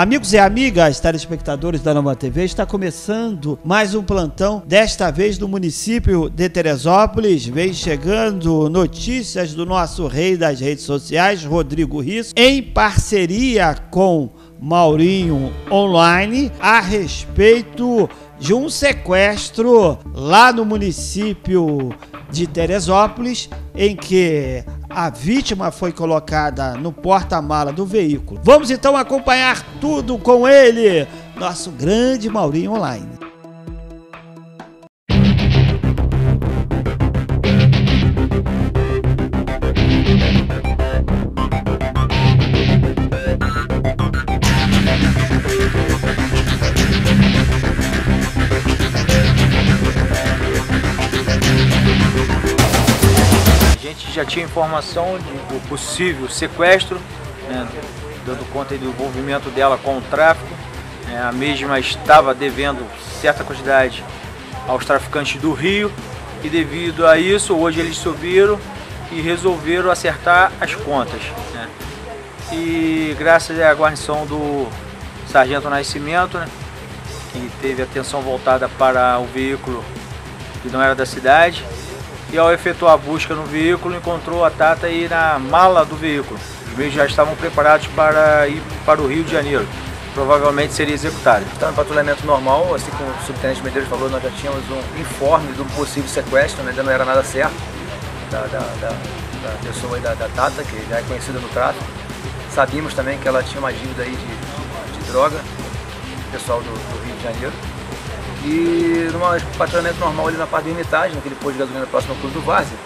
Amigos e amigas, telespectadores da Nova TV, está começando mais um plantão, desta vez do município de Teresópolis. Vem chegando notícias do nosso rei das redes sociais, Rodrigo Risso, em parceria com Maurinho Online, a respeito de um sequestro lá no município de Teresópolis, em que a vítima foi colocada no porta-mala do veículo. Vamos então acompanhar tudo com ele, nosso grande Maurinho Online. Já tinha informação do possível sequestro, né, dando conta do envolvimento dela com o tráfico. Né, a mesma estava devendo certa quantidade aos traficantes do Rio e devido a isso hoje eles subiram e resolveram acertar as contas. Né. E graças à guarnição do Sargento Nascimento, né, que teve atenção voltada para o veículo que não era da cidade, e ao efetuar a busca no veículo encontrou a Tata aí na mala do veículo. Os meios já estavam preparados para ir para o Rio de Janeiro. Provavelmente seria executado. Está no patrulhamento normal, assim como o subtenente Medeiros falou, nós já tínhamos um informe um possível sequestro, né? ainda não era nada certo da, da, da, da pessoa da, da, Tata, que já é conhecida no tráfico. Sabíamos também que ela tinha uma dívida aí de, de, de droga, pessoal do, do Rio de Janeiro. E numa patrulhamento normal ali na parte de unitagem, naquele posto de gasolina próximo ao Cruz do Várzea,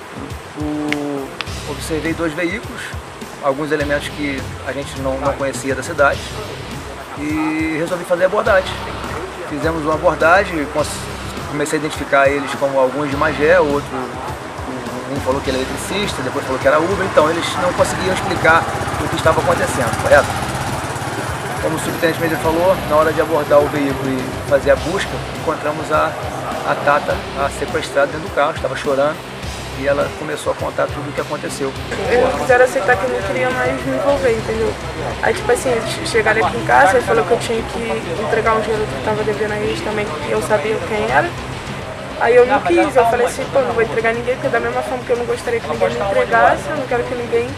o, observei dois veículos, alguns elementos que a gente não, não conhecia da cidade e resolvi fazer abordagem. Fizemos uma abordagem, comecei a identificar eles como alguns de Magé, outro um falou que era eletricista, depois falou que era Uber, então eles não conseguiam explicar o que estava acontecendo, correto? Como o subtenente Medeiros falou, na hora de abordar o veículo e fazer a busca, encontramos a, a Tata a sequestrada dentro do carro, estava chorando e ela começou a contar tudo o que aconteceu. Eles quiseram aceitar que eu não queria mais me envolver, entendeu? Aí, tipo assim, eles chegaram aqui em casa e falou que eu tinha que entregar um dinheiro que eu estava devendo a eles também, que eu sabia quem era. Aí eu não quis, eu falei assim, pô, não vou entregar ninguém, porque da mesma forma que eu não gostaria que ninguém me entregasse, eu não quero que ninguém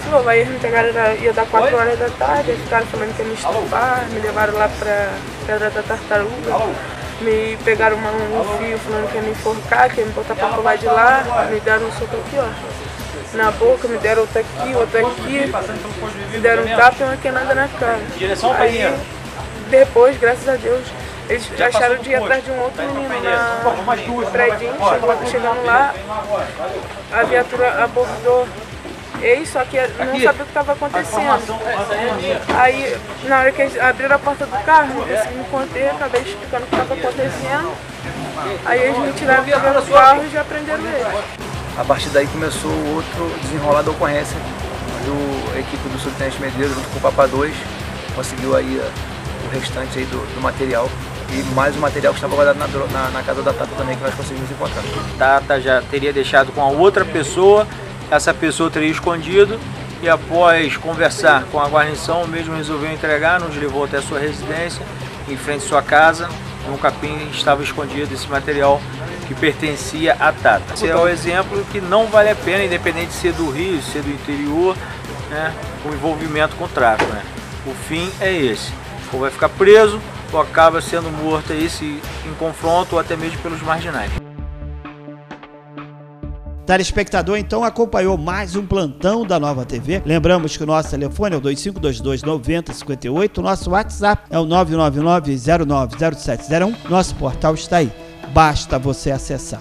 falou, aí eles me pegaram, ia dar 4 horas da tarde, ficaram falando que ia me estupar, me levaram lá pra Pedra da Tartaruga, me pegaram uma, um fio falando que ia me enforcar, que ia me botar pra pular de lá, me deram um soco aqui, ó, na boca, me deram outro aqui, outro aqui, me deram um tapa e uma quenada na cara. Aí, depois, graças a Deus, eles acharam de ir atrás de um outro menino na prédio, chegando lá, a viatura abordou ei, só que não sabia o que estava acontecendo. Aí, na hora que eles abriram a porta do carro, não consegui me conter, acabei explicando o que estava acontecendo. Aí eles me tiraram do carro e já prenderam ele. A partir daí começou outro desenrolar da ocorrência, a equipe do subtenente Medeiros, junto com o Papa 2, conseguiu aí uh, o restante aí do, do material e mais o material que estava guardado na, na, na, casa da Tata também que nós conseguimos encontrar. Tata já teria deixado com a outra pessoa essa pessoa teria escondido e após conversar com a guarnição, o mesmo resolveu entregar, nos levou até sua residência, em frente à sua casa, no capim estava escondido esse material que pertencia à Tata. Esse é o exemplo que não vale a pena, independente de ser do Rio, ser do interior, né, o envolvimento com o tráfico. Né. O fim é esse, ou vai ficar preso ou acaba sendo morto aí, se em confronto ou até mesmo pelos marginais. Telespectador então acompanhou mais um plantão da Nova TV. Lembramos que o nosso telefone é o 2522 9058, nosso WhatsApp é o 999 090701. Nosso portal está aí. Basta você acessar.